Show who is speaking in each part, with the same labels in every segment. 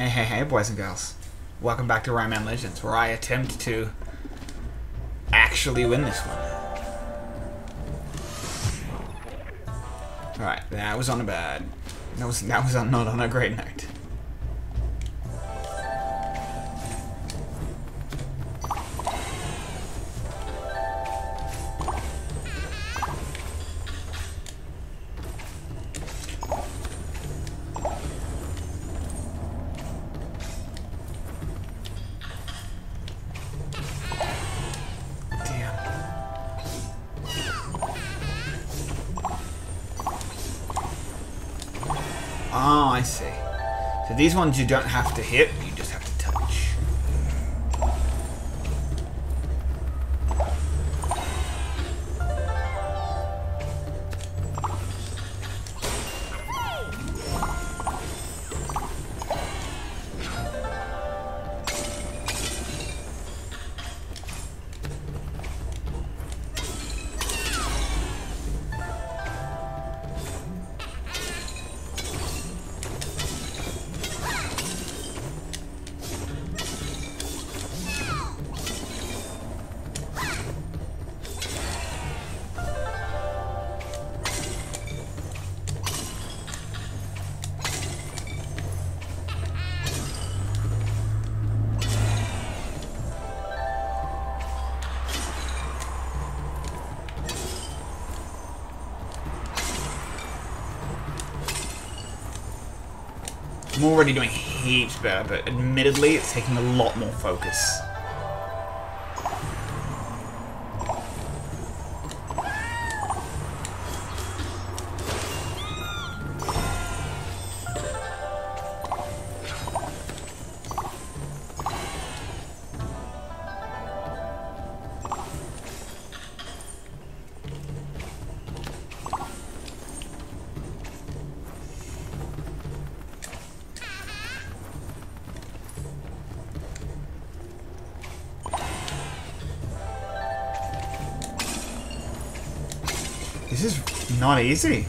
Speaker 1: Hey, hey, hey, boys and girls. Welcome back to Rayman Legends, where I attempt to actually win this one. Alright, that was on a bad... That was, that was on, not on a great note. I see. So these ones you don't have to hit, I'm already doing heaps better, but admittedly, it's taking a lot more focus. This is not easy.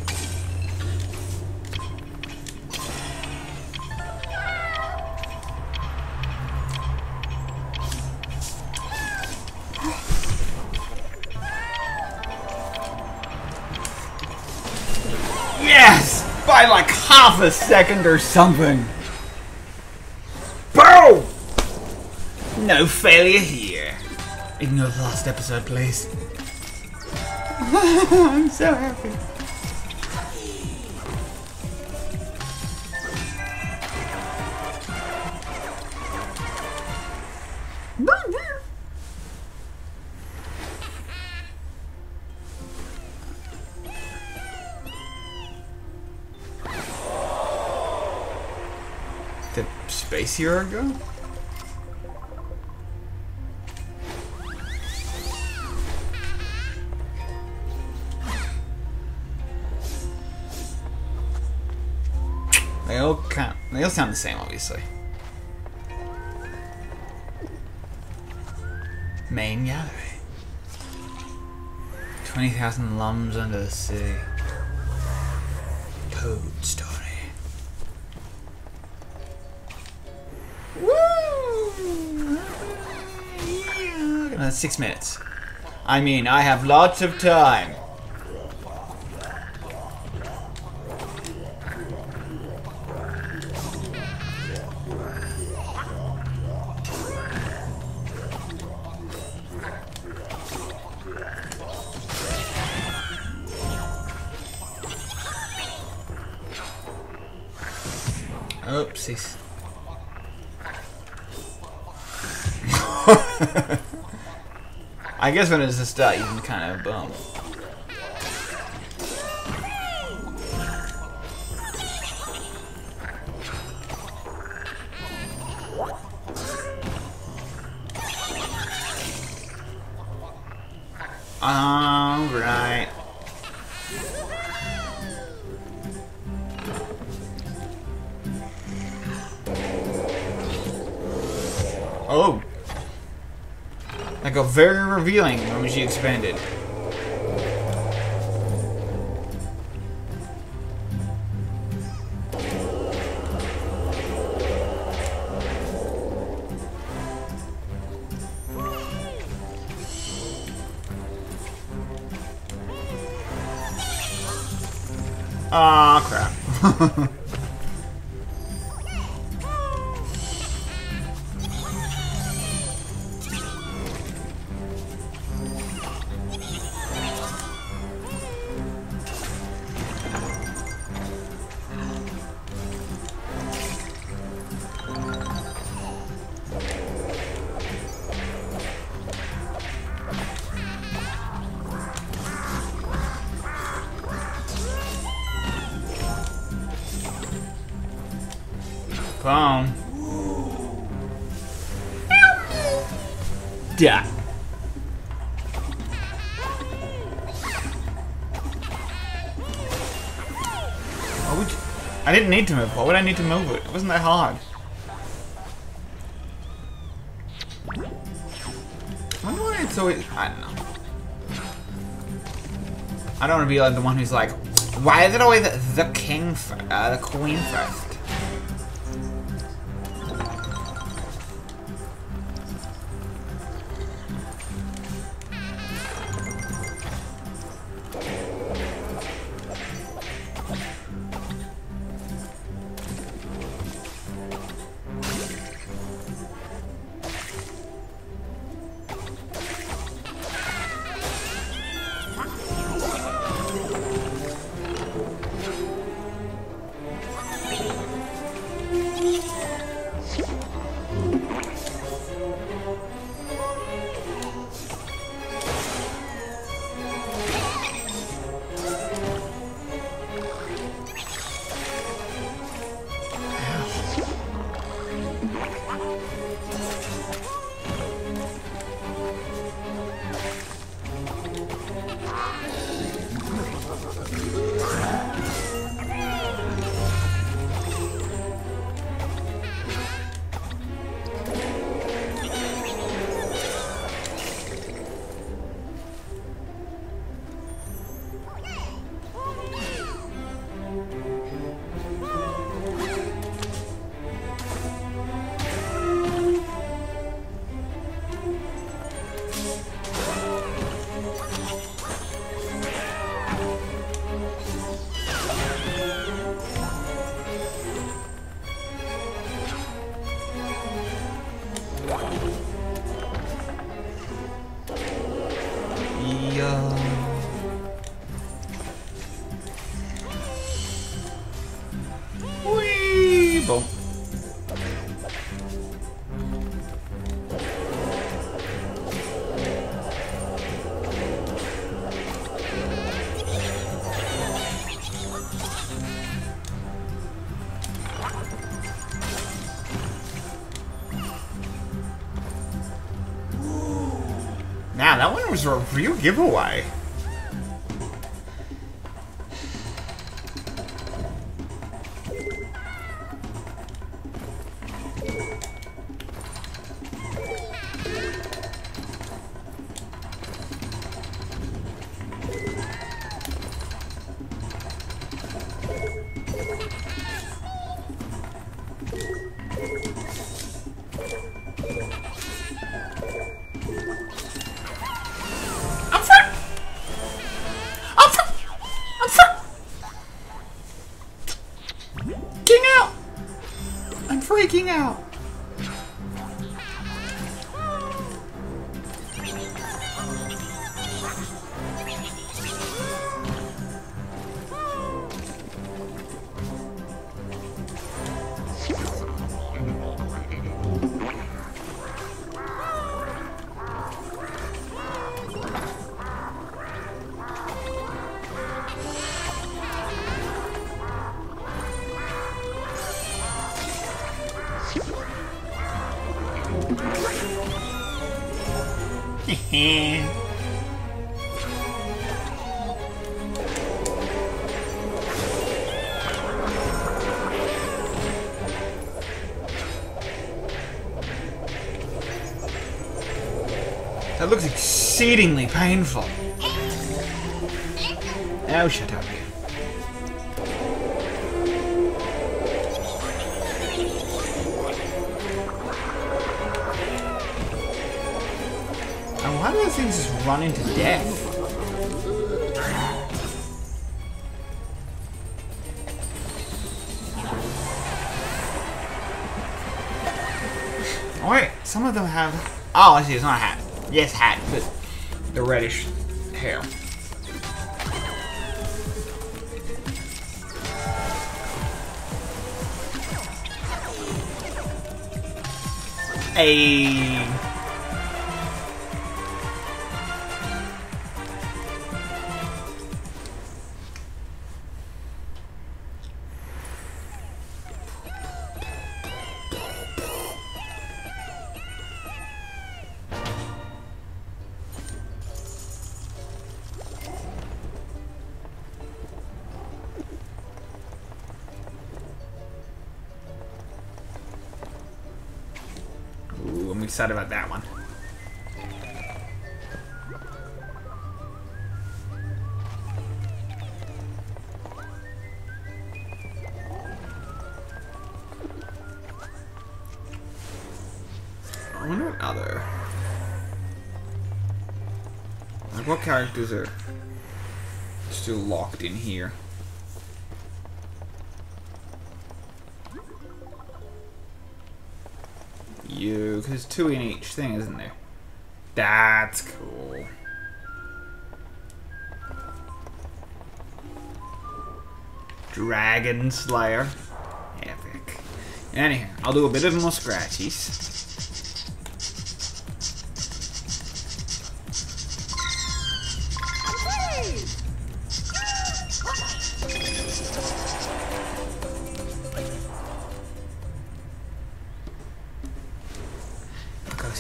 Speaker 1: Yes! By like half a second or something. Boom! No failure here. Ignore the last episode, please. I'm so happy. Did Space Hero go? They all sound the same, obviously. Main gallery. 20,000 lums under the sea. Toad story. Woo! Six minutes. I mean, I have lots of time. I guess when it's a start, you can kind of boom. Alright. Oh! like a very revealing when she expanded. Ah, crap. Boom. Yeah. Why would you... I didn't need to move. Why would I need to move it? It wasn't that hard. I wonder why it's always... I don't know. I don't want to be like the one who's like, why is it always the king, uh, the queen first? Was a real giveaway. King out. I'm freaking out. That looks exceedingly painful. Oh, shut up. Why do those things just run into death? Oh wait, some of them have... Oh, I see, it's not a hat. Yes, hat, but the reddish hair. Hey. Excited about that one. I wonder what other. Like, what characters are still locked in here? You, because there's two in each thing, isn't there? That's cool. Dragon Slayer. Epic. Anyhow, I'll do a bit of more scratchies.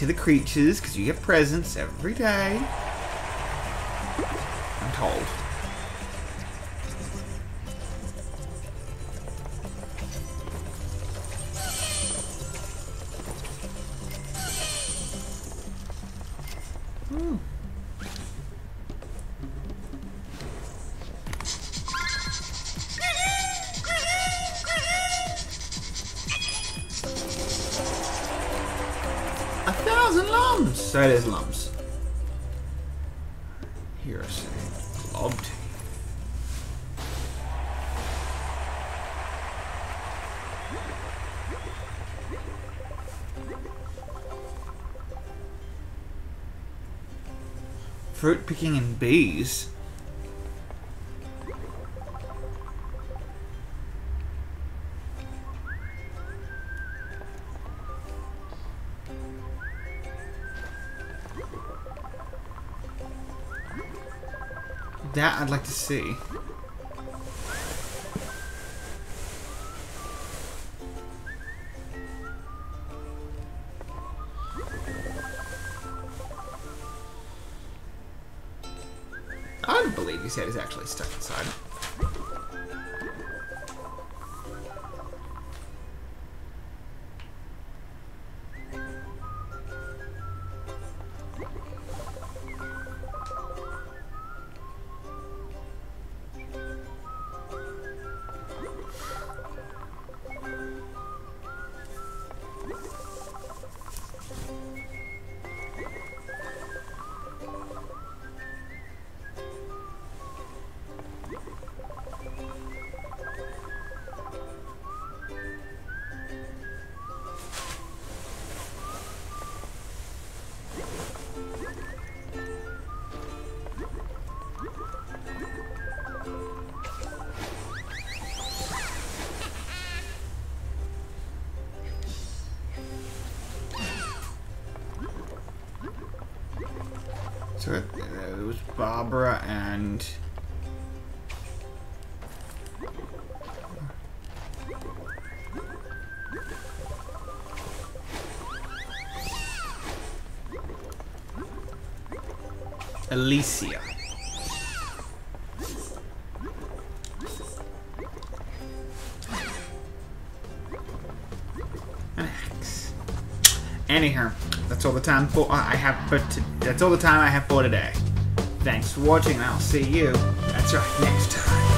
Speaker 1: Gotta the creatures, because you get presents every day. It is lumps. Here I say, lobbed. Fruit picking and bees. That I'd like to see. I don't believe his head is actually stuck inside. Barbara and. Alicia. An. Anyhow, that's all the time for I have for that's all the time I have for today. Thanks for watching, I'll see you. That's right, next time.